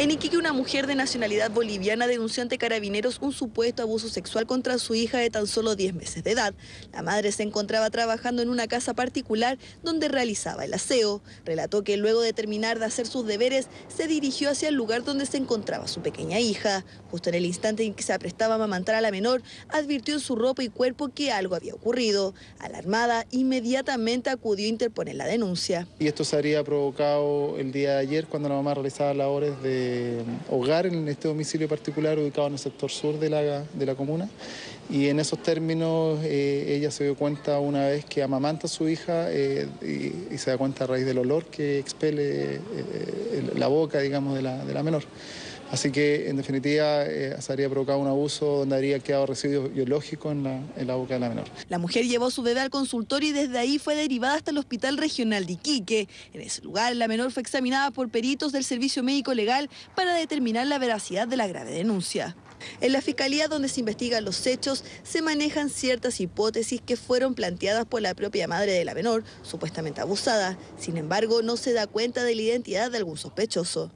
En Iquique, una mujer de nacionalidad boliviana denunció ante carabineros un supuesto abuso sexual contra su hija de tan solo 10 meses de edad. La madre se encontraba trabajando en una casa particular donde realizaba el aseo. Relató que luego de terminar de hacer sus deberes, se dirigió hacia el lugar donde se encontraba su pequeña hija. Justo en el instante en que se aprestaba a amamantar a la menor, advirtió en su ropa y cuerpo que algo había ocurrido. Alarmada, inmediatamente acudió a interponer la denuncia. Y esto se habría provocado el día de ayer cuando la mamá realizaba labores de hogar en este domicilio particular ubicado en el sector sur de la, de la comuna. Y en esos términos eh, ella se dio cuenta una vez que amamanta a su hija eh, y, se da cuenta a raíz del olor que expele eh, la boca, digamos, de la, de la menor. Así que, en definitiva, eh, se habría provocado un abuso donde habría quedado residuos biológicos la, en la, boca de la menor. La mujer llevó a su bebé al consultorio y desde ahí fue derivada hasta el Hospital Regional de Iquique. En ese lugar, la menor fue examinada por peritos del Servicio Médico Legal para determinar la veracidad de la grave denuncia. En la fiscalía donde se investigan los hechos se manejan ciertas hipótesis que fueron planteadas por la propia madre de la menor, supuestamente abusada. Sin embargo, no se da cuenta de la identidad de algún sospechoso.